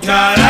time.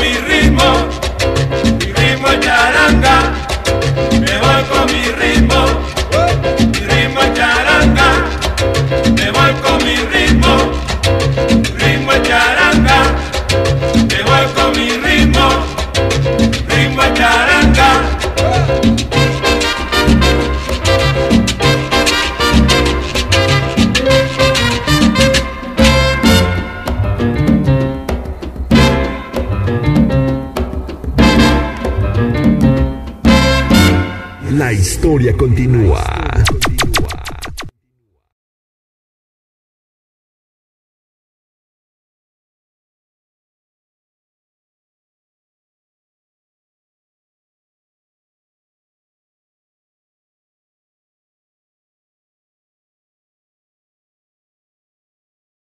mi La historia continúa.